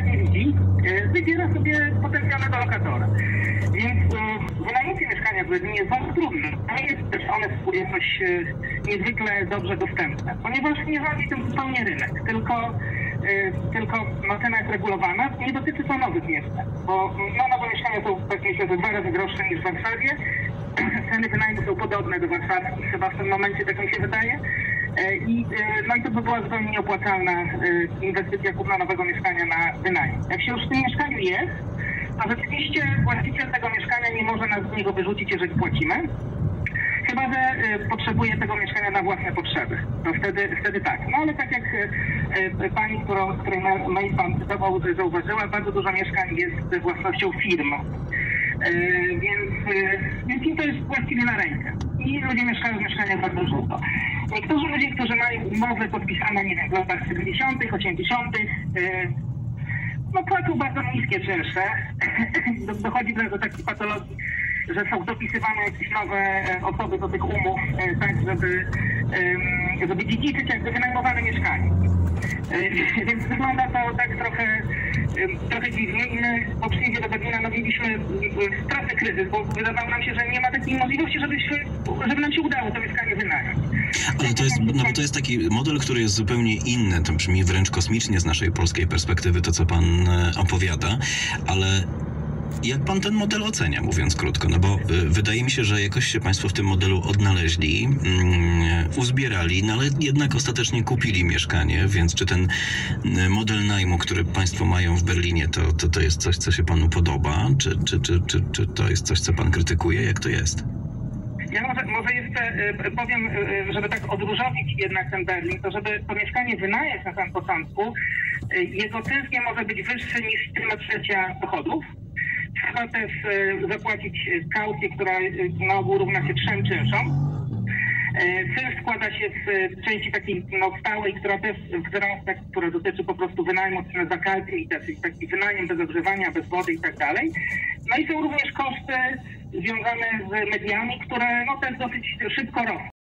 nawet nie widzi, e, wybiera sobie potencjalnego lokatora. Więc e, wynajęcie mieszkania w jest bardzo trudne. Nie jest też one jakoś e, niezwykle dobrze dostępne, ponieważ nie rządzi tym zupełnie rynek, tylko tylko no, cena jest regulowana, nie dotyczy to nowych mieszkań, bo no, nowe mieszkania są tak myślę, że dwa razy droższe niż w Warszawie, ceny wynajmu są podobne do warszawskich, chyba w tym momencie, tak mi się wydaje. E, I, e, no i to by była zupełnie nieopłacalna e, inwestycja kupna nowego mieszkania na wynajem. Jak się już w tym mieszkaniu jest, to rzeczywiście właściciel tego mieszkania nie może nas z niego wyrzucić, jeżeli płacimy. Chyba, że potrzebuje tego mieszkania na własne potrzeby. To wtedy, wtedy tak. No ale tak jak pani, którą, której ma- mail pan cytował, zauważyła, bardzo dużo mieszkań jest własnością firm. Y, więc, y, więc im to jest właściwie na rękę. I ludzie mieszkają w mieszkaniach bardzo długo. Niektórzy ludzie, którzy mają umowy podpisane, nie wiem, w latach 70., 80., y, no płacą bardzo niskie czynsze. Do- Dochodzi do, takiej patologii, że są dopisywane jakieś nowe e, osoby do tych umów, e, tak, żeby, żeby dziedziczyć jakby wynajmowane mieszkanie. E, Więc wygląda to tak trochę, trochę dziwnie i my po przyjeździe do Berlina no, mieliśmy straszny kryzys, bo wydawało nam się, że nie ma takiej możliwości, żeby, się, żeby nam się udało to mieszkanie wynająć. Ale to jest, no bo to jest taki model, który jest zupełnie inny. To brzmi wręcz kosmicznie z naszej polskiej perspektywy, to co pan e, opowiada, ale jak pan ten model ocenia, mówiąc krótko? No bo e, wydaje mi się, że jakoś się państwo w tym modelu odnaleźli, mm, uzbierali, no ale jednak ostatecznie kupili mieszkanie, więc czy ten e, model najmu, który państwo mają w Berlinie, to, to, to jest coś, co się panu podoba? Czy, czy, czy, czy, czy to jest coś, co pan krytykuje? Jak to jest? Ja może, może jeszcze y, powiem, y, żeby tak odróżnić jednak ten Berlin, to żeby to mieszkanie wynająć na samym początku, y, jego zysk nie może być wyższy niż 1 trzecia dochodów. Trzeba też y, zapłacić kaucję, która y, na ogół równa się trzem czynszom. Y, Czynsz składa się z części takiej no, stałej, która też wzrasta, która dotyczy po prostu wynajmu, za kaucję i też taki wynajem bez ogrzewania, bez wody i tak dalej. No i są również koszty związane z mediami, które no też dosyć szybko rosną.